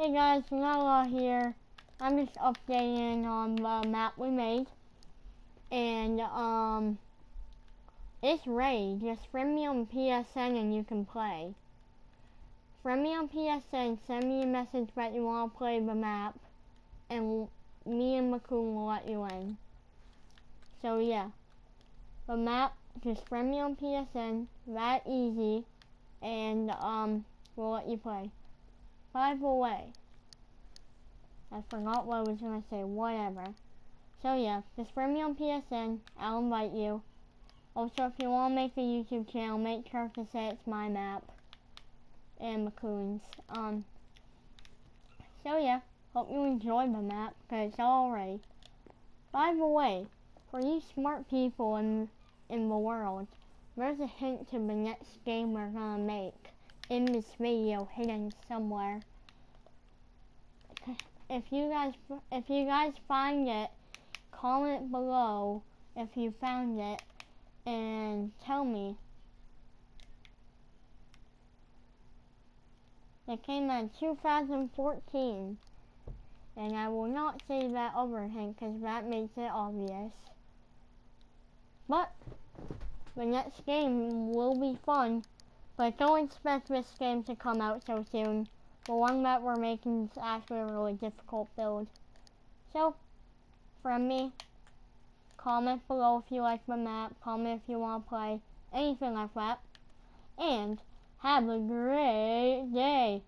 Hey guys, Nala here. I'm just updating on the map we made. And, um, it's ready. Just friend me on PSN and you can play. Friend me on PSN, send me a message that you want to play the map. And me and Macoon will let you in. So yeah. The map, just friend me on PSN. That easy. And, um, we'll let you play. By the way, I forgot what I was gonna say, whatever. So yeah, just friend me on PSN, I'll invite you. Also, if you want to make a YouTube channel, make sure to say it's my map. And Macoon's. Um, so yeah, hope you enjoyed the map, because it's all ready. By the way, for you smart people in, in the world, there's a hint to the next game we're gonna make in this video hidden somewhere. If you guys if you guys find it, comment below if you found it and tell me. It came out 2014 and I will not say that other hint because that makes it obvious. But the next game will be fun but don't expect this game to come out so soon. The one that we're making is actually a really difficult build. So, from me, comment below if you like the map, comment if you want to play, anything like that. And have a great day.